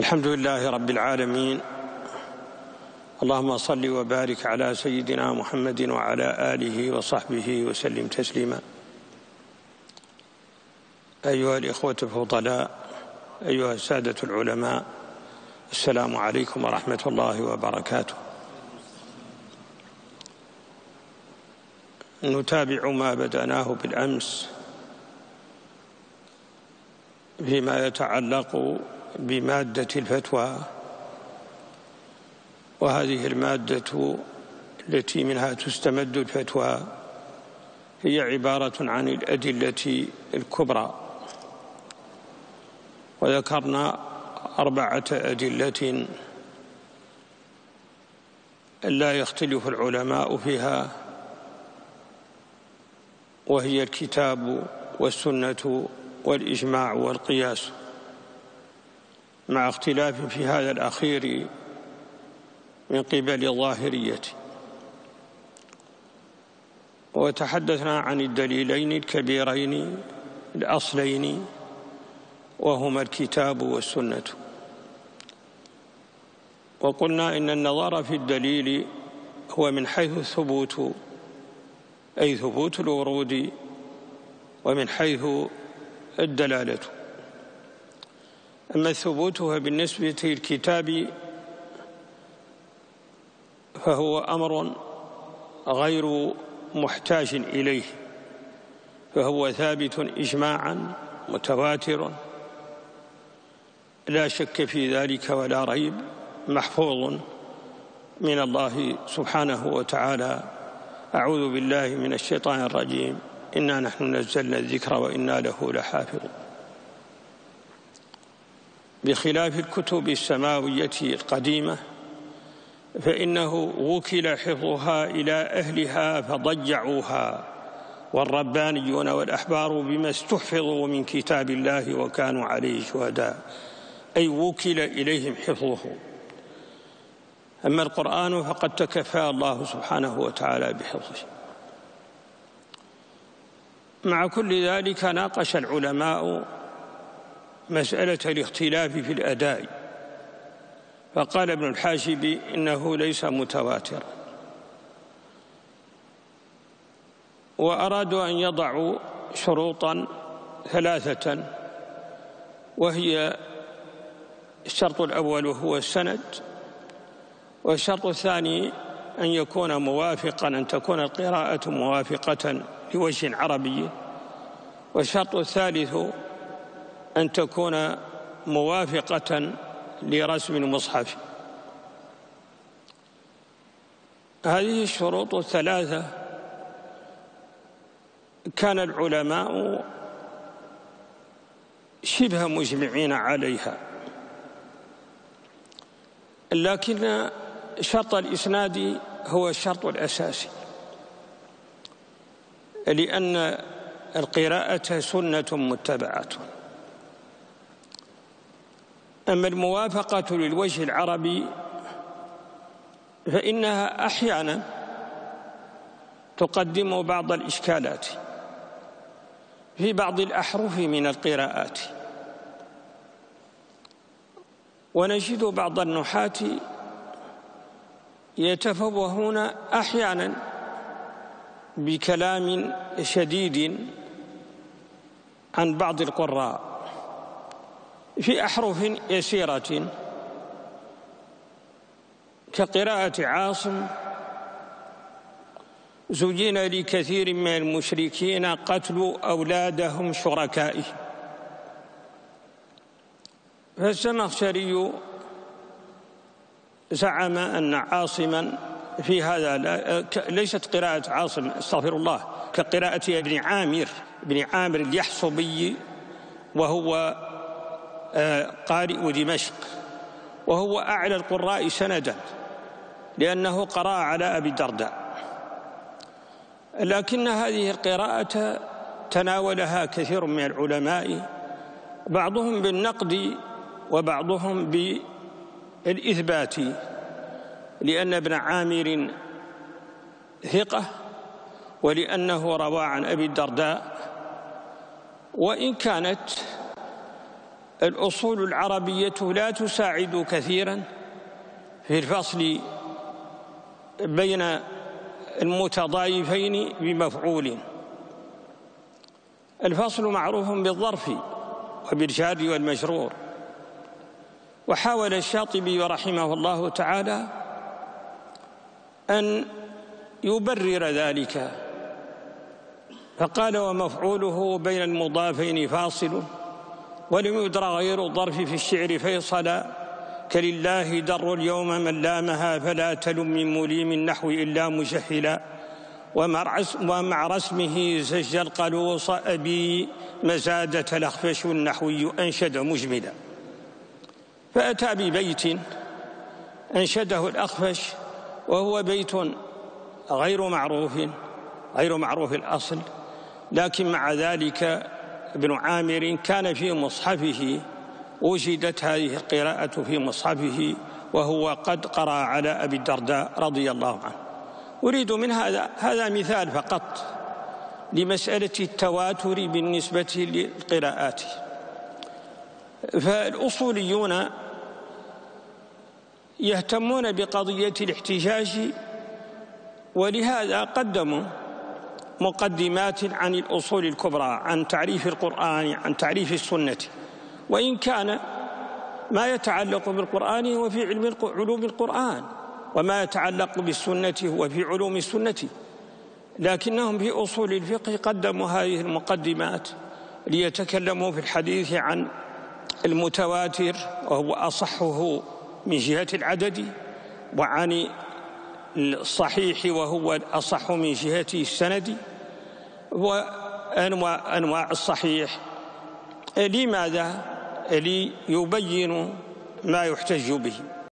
الحمد لله رب العالمين. اللهم صل وبارك على سيدنا محمد وعلى آله وصحبه وسلم تسليما. أيها الإخوة الفضلاء أيها السادة العلماء السلام عليكم ورحمة الله وبركاته. نتابع ما بدأناه بالأمس فيما يتعلق بمادة الفتوى وهذه المادة التي منها تستمد الفتوى هي عبارة عن الأدلة الكبرى. وذكرنا أربعة أدلة لا يختلف العلماء فيها وهي الكتاب والسنة والإجماع والقياس. مع اختلاف في هذا الأخير من قبل الظاهرية وتحدثنا عن الدليلين الكبيرين الأصلين وهما الكتاب والسنة. وقلنا إن النظر في الدليل هو من حيث الثبوت أي ثبوت الورود ومن حيث الدلالة. أما الثبوت بالنسبة للكتاب فهو أمر غير محتاج إليه فهو ثابت إجماعا متواتر لا شك في ذلك ولا ريب محفوظ من الله سبحانه وتعالى. أعوذ بالله من الشيطان الرجيم. إنا نحن نزلنا الذكر وإنا له لحافظون. بخلاف الكتب السماوية القديمة فإنه وكل حفظها إلى أهلها فضجعوها. والربانيون والأحبار بما استحفظوا من كتاب الله وكانوا عليه شهداء. أي وكل إليهم حفظه. أما القرآن فقد تكفى الله سبحانه وتعالى بحفظه. مع كل ذلك ناقش العلماء مسألة الاختلاف في الأداء. فقال ابن الحاشب إنه ليس متواترا. وأرادوا أن يضعوا شروطا ثلاثة وهي الشرط الأول هو السند والشرط الثاني أن يكون موافقا أن تكون القراءة موافقة لوجه عربي والشرط الثالث أن تكون موافقة لرسم المصحف. هذه الشروط الثلاثة. كان العلماء شبه مجمعين عليها. لكن شرط الإسناد هو الشرط الأساسي. لأن القراءة سنة متبعة. أما الموافقة للوجه العربي فإنها أحيانا تقدم بعض الإشكالات في بعض الأحرف من القراءات. ونجد بعض النحاة يتفوهون أحيانا بكلام شديد عن بعض القراء. في أحرف يسيرة كقراءة عاصم زجين لكثير من المشركين قتل أولادهم شركائهم فالزمخشري زعم أن عاصما في هذا لا ليست قراءة عاصم استغفر الله كقراءة ابن عامر ابن عامر اليحصبي وهو قارئ دمشق وهو أعلى القراء سندا لأنه قرأ على أبي الدرداء. لكن هذه القراءة تناولها كثير من العلماء بعضهم بالنقد وبعضهم بالإثبات لأن ابن عامر ثقة ولأنه روى عن أبي الدرداء. وإن كانت الأصول العربية لا تساعد كثيرا في الفصل بين المتضايفين بمفعول. الفصل معروف بالظرف وبالجار والمجرور. وحاول الشاطبي رحمه الله تعالى أن يبرر ذلك. فقال ومفعوله بين المضافين فاصل. ولم يدرى غير الظرف في الشعر فيصلا كلله در اليوم من لامها فلا تلم من مليم النحو إلا مجهلا ومع رسمه زج القلوص أبي مزادة الأخفش النحوي أنشد مجملا فأتى ببيت أنشده الأخفش وهو بيت غير معروف غير معروف الأصل لكن مع ذلك ابن عامر كان في مصحفه وجدت هذه القراءة في مصحفه وهو قد قرأ على أبي الدرداء رضي الله عنه. أريد من هذا هذا مثال فقط لمسألة التواتر بالنسبة للقراءات. فالأصوليون يهتمون بقضية الاحتجاج ولهذا قدموا مقدمات عن الأصول الكبرى عن تعريف القرآن عن تعريف السنة. وإن كان ما يتعلق بالقرآن هو في علم علوم القرآن. وما يتعلق بالسنة هو في علوم السنة. لكنهم في أصول الفقه قدموا هذه المقدمات ليتكلموا في الحديث عن المتواتر وهو أصحه من جهة العدد وعن الصحيح وهو الأصح من جهة السند وأنواع أنواع الصحيح. لماذا؟ ليبين ما يحتج به.